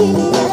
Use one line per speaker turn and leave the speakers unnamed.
genius.